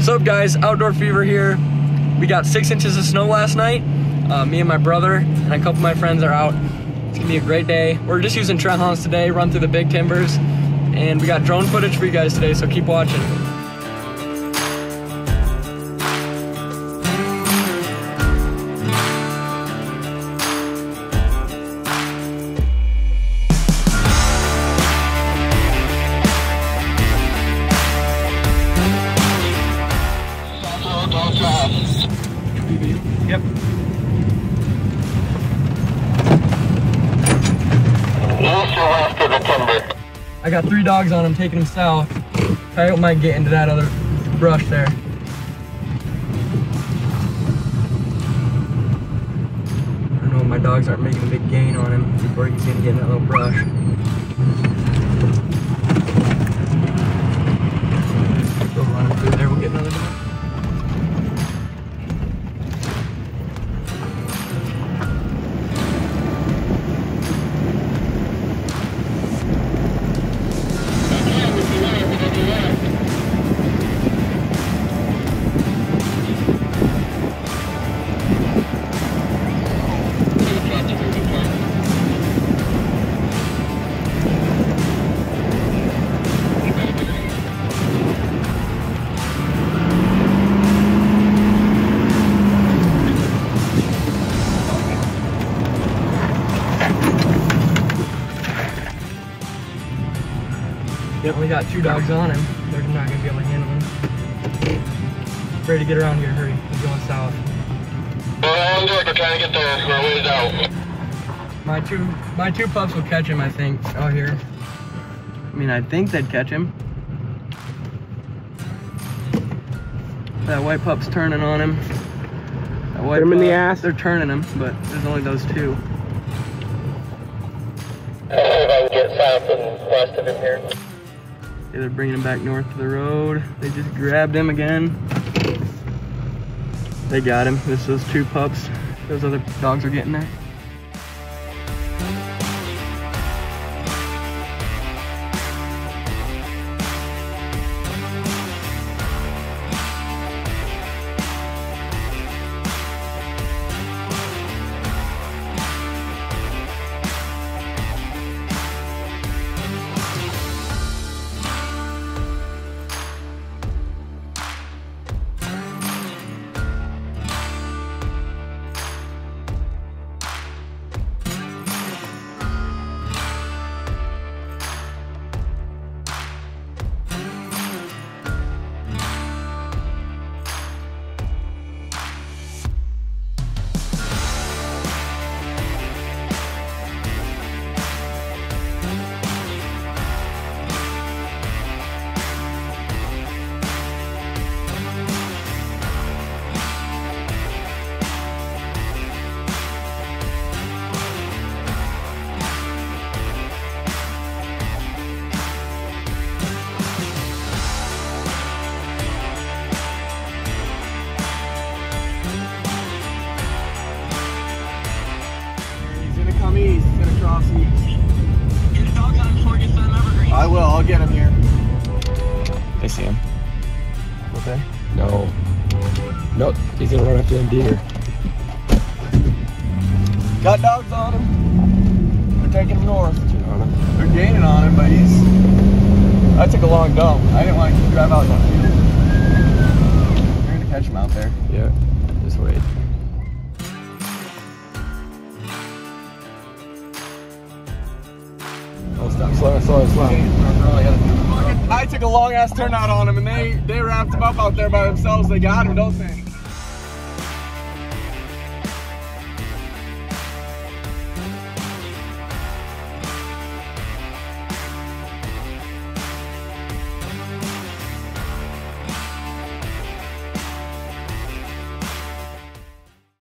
So up guys, Outdoor Fever here. We got six inches of snow last night. Uh, me and my brother and a couple of my friends are out. It's gonna be a great day. We're just using Trent Hunts today, run through the big timbers. And we got drone footage for you guys today, so keep watching. I got three dogs on him, taking him south. Coyote might get into that other brush there. I don't know, my dogs aren't making a big gain on him before he's gonna get in that little brush. Yep, we got two dogs on him. They're not gonna be able to handle him. Ready to get around here, hurry. We're going south. We're on deck, we're trying to get there. We're ways out. My two my two pups will catch him, I think, out here. I mean, I think they'd catch him. That white pup's turning on him. That white Hit him in the ass. They're turning him, but there's only those two. I don't know if I can get south and west of him here. They're bringing him back north to the road. They just grabbed him again. They got him. This is two pups. Those other dogs are getting there. I'll get him here. I see him. Okay. No. Nope. He's gonna run after them deer. Got dogs on him. They're taking him north. They're gaining on him, but he's. I took a long dump. I didn't want to drive out that field. You're gonna catch him out there. Yeah. Just wait. Slow, slow, slow. I took a long ass turnout on him, and they they wrapped him up out there by themselves. They got him, don't they?